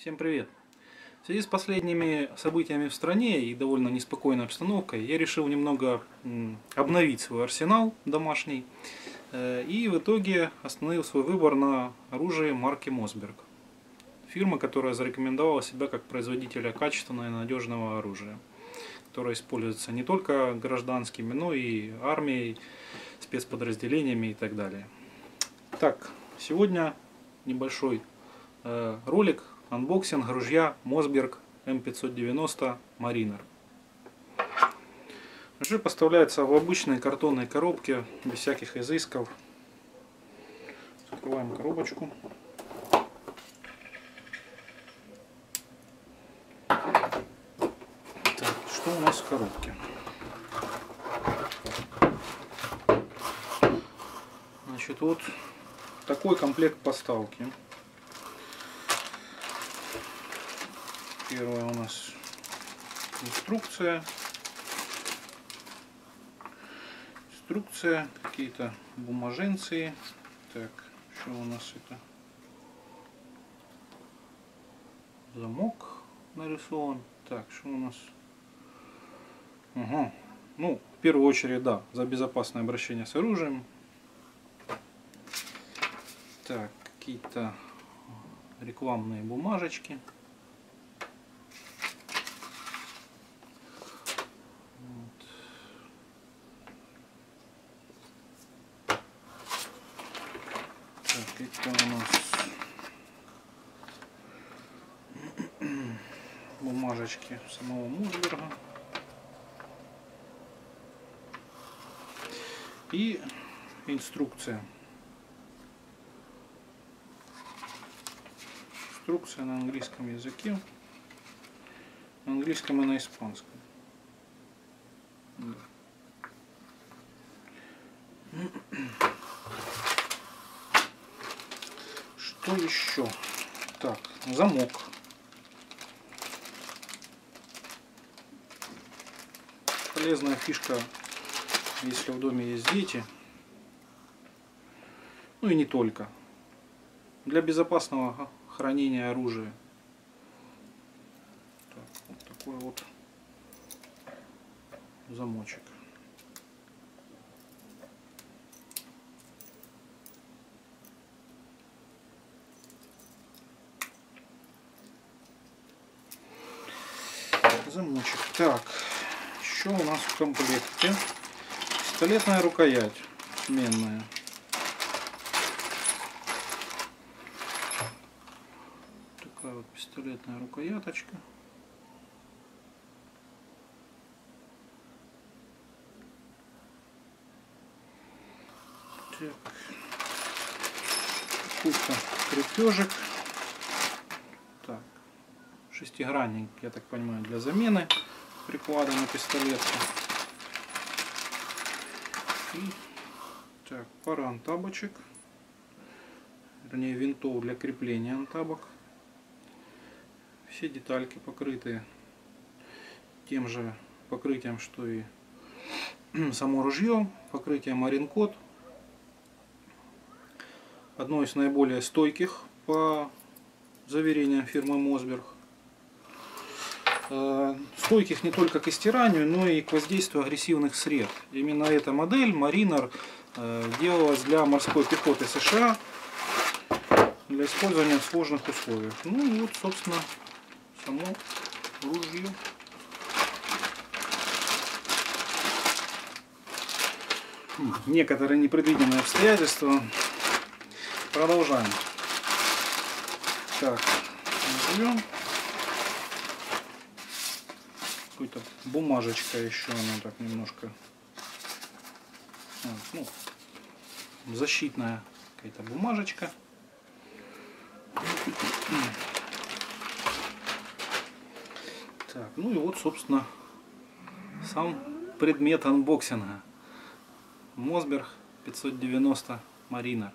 Всем привет! В связи с последними событиями в стране и довольно неспокойной обстановкой, я решил немного обновить свой арсенал домашний э, и в итоге остановил свой выбор на оружии марки Мосберг. Фирма, которая зарекомендовала себя как производителя качественного и надежного оружия, которое используется не только гражданскими, но и армией, спецподразделениями и так далее. Так, сегодня небольшой э, ролик Анбоксинг ружья Mossberg М590 Mariner. Ружье поставляется в обычной картонной коробке, без всяких изысков. Открываем коробочку. Так, что у нас в коробке? Значит, вот такой комплект поставки. Первая у нас инструкция. Инструкция, какие-то бумаженцы. Так, что у нас это? Замок нарисован. Так, что у нас? Ага. Ну, в первую очередь, да, за безопасное обращение с оружием. Так, какие-то рекламные бумажечки. Это у нас бумажечки самого Мусберга. И инструкция. Инструкция на английском языке. На английском и на испанском. Да. Что еще? Так, замок. Полезная фишка, если в доме есть дети. Ну и не только. Для безопасного хранения оружия. Так, вот такой вот замочек. Замочек. Так, еще у нас в комплекте пистолетная рукоять сменная. Такая вот пистолетная рукояточка. Так. Какой-то крепежек шестигранник, я так понимаю, для замены приклада на пистолетку. И, так, пара антабочек, вернее винтов для крепления антабок. Все детальки покрыты тем же покрытием, что и само ружье, покрытие Маринкод. Одно из наиболее стойких по заверениям фирмы Мосберг. Э, стойких не только к истиранию, но и к воздействию агрессивных сред. Именно эта модель Mariner э, делалась для морской пехоты США для использования в сложных условиях. Ну и вот, собственно, само ружье. Некоторые непредвиденные обстоятельства. Продолжаем. Так, берем какой-то бумажечка еще, она так немножко ну, защитная какая-то бумажечка. Так, ну и вот, собственно, сам предмет анбоксинга. Mossberg 590 Mariner.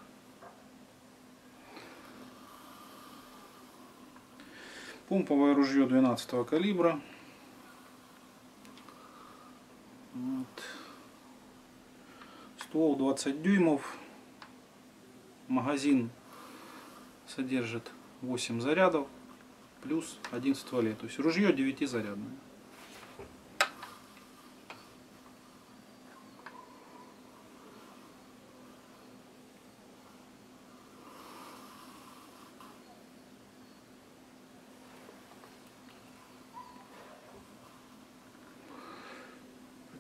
Помповое ружье 12 калибра. Ствол 20 дюймов. Магазин содержит 8 зарядов. плюс один в стволе. То есть ружье 9 зарядное.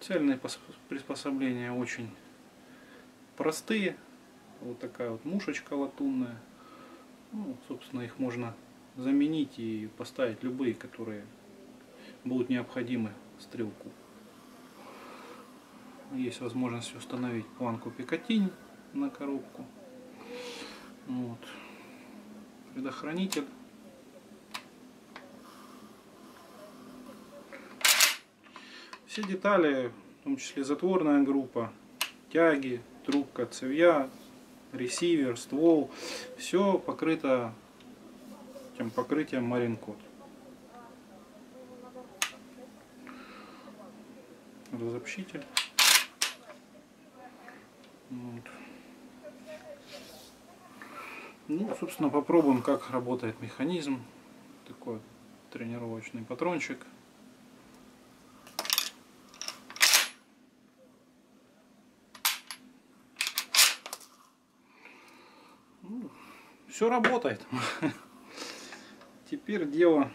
Специальные приспособления очень простые. Вот такая вот мушечка латунная. Ну, собственно, их можно заменить и поставить любые, которые будут необходимы стрелку. Есть возможность установить планку Пикатинь на коробку. Вот. Предохранитель. Все детали, в том числе затворная группа, тяги, трубка, цевья, ресивер, ствол, все покрыто этим покрытием Маринкод. Разобщитель. Вот. Ну, собственно, попробуем, как работает механизм. Такой тренировочный патрончик. Все работает. Теперь дело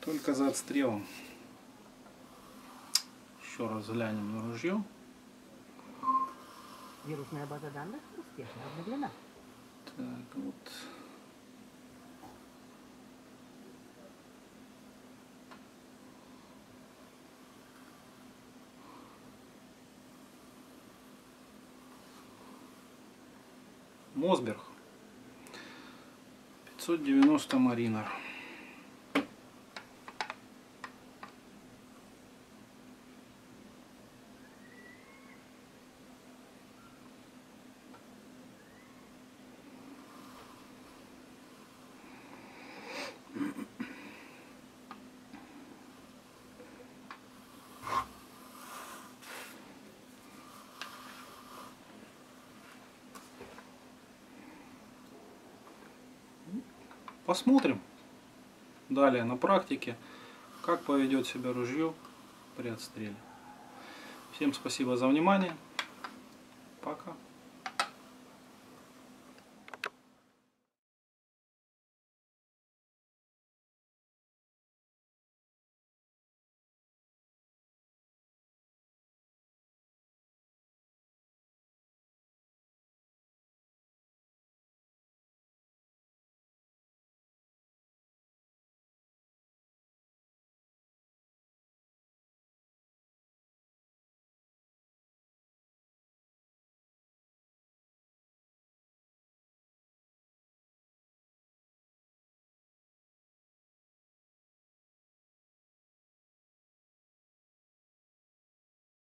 только за отстрелом. Еще раз глянем на ружье. Вирусная база данных успешно обновлена. Так, вот. Мосберг. 590 маринер. Посмотрим далее на практике, как поведет себя ружье при отстреле. Всем спасибо за внимание. Пока.